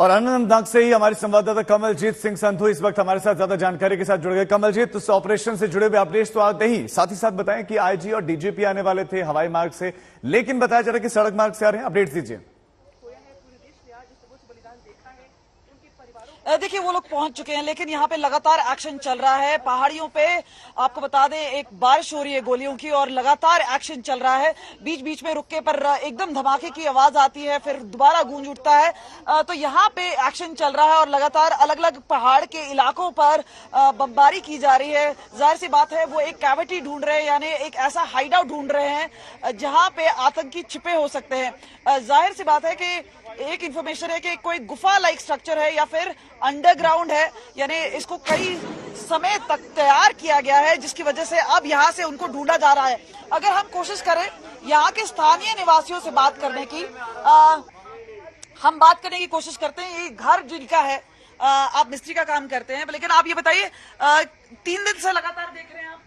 और अनंतनाग से ही हमारे संवाददाता कमलजीत सिंह संधु इस वक्त हमारे साथ ज़्यादा जानकारी के साथ जुड़ गए। कमलजीत, उस ऑपरेशन से जुड़े हुए अपडेट्स तो आते ही, साथ ही साथ बताएँ कि आईजी और डीजीपी आने वाले थे हवाई मार्ग से, लेकिन बताया जा रहा है कि सड़क मार्ग से आ रहे हैं। अपडेट्स दीजिए। देखिए, वो लोग पहुँच चुके हैं, लेकिन यहाँ पे लगातार एक्शन चल रहा है। पहाड़ियों पे आपको बता दें, एक बारिश हो रही है गोलियों की और लगातार एक्शन चल रहा है। बीच बीच में रुके पर एकदम धमाके की आवाज़ आती है, फिर दोबारा गूंज उठता है। तो यहाँ पे एक्शन चल रहा है और लगातार अलग अलग पहाड़ के इलाकों पर बमबारी की जा रही है। ज़ाहिर सी बात है, वो एक कैविटी ढूंढ रहे हैं, यानी एक ऐसा हाइड आउट ढूंढ रहे हैं जहाँ पे आतंकी छिपे हो सकते हैं। ज़ाहिर सी बात है कि एक इंफॉर्मेशन है कि कोई गुफा लाइक स्ट्रक्चर है या फिर अंडरग्राउंड है यानी इसको कई समय तक तैयार किया गया है जिसकी वजह से अब यहाँ से उनको ढूंढा जा रहा है। अगर हम कोशिश करें यहाँ के स्थानीय निवासियों से बात करने की आ, हम बात करने की कोशिश करते हैं ये घर जिनका है आ, आप मिस्त्री का काम करते हैं लेकिन आप ये बताइए तीन दिन से लगातार देख रहे हैं आप?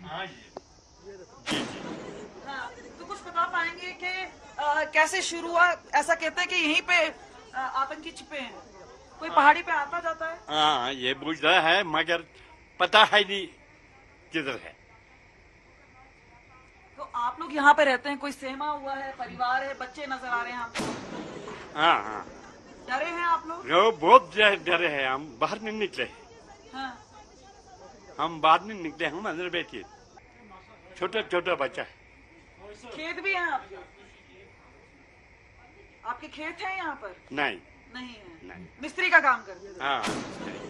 हाँ, तो कुछ बता पाएँगे कि आ, कैसे शुरू हुआ? ऐसा कहते हैं कि यहीं पे आतंकी छिपे हैं। कोई पहाड़ी पे आता जाता है? हाँ ये बुझता है मगर पता है नहीं किधर है। तो आप लोग यहाँ पे रहते हैं कोई सहमा हुआ है परिवार है बच्चे नज़र आ रहे हैं आपको? हाँ हाँ। डरे हैं आप लोग? जो बहुत डरे हैं हम बाहर नहीं निकले। हाँ। हम बाहर नहीं निकले हम अंदर बैठे। छोटा छोटा बच्चा है। खेत भी है आपके आपके खेत है यहाँ पर? नहीं। नहीं है। नहीं मिस्त्री का काम करते हैं।